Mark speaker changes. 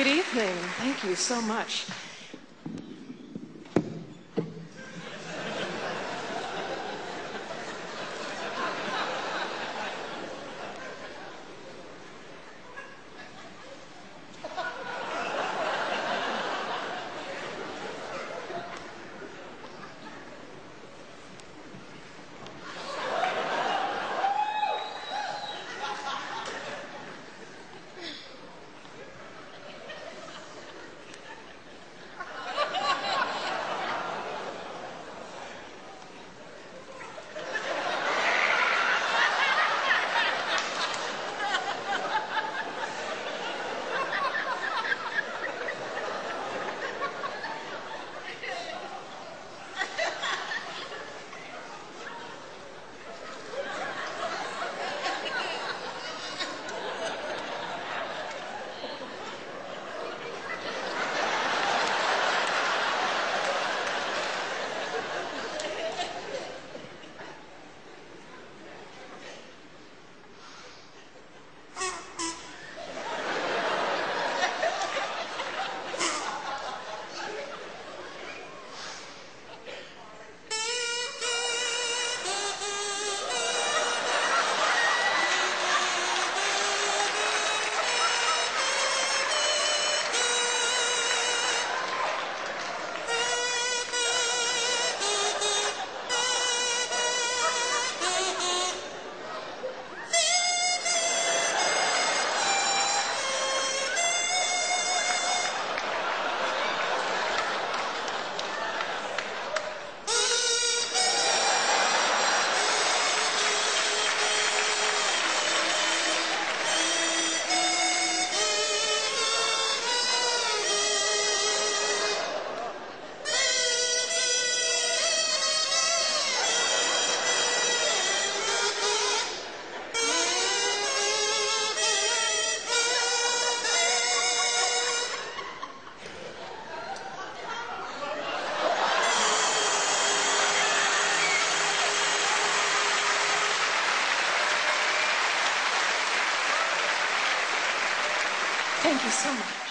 Speaker 1: Good evening. Thank you so much. Thank you so much.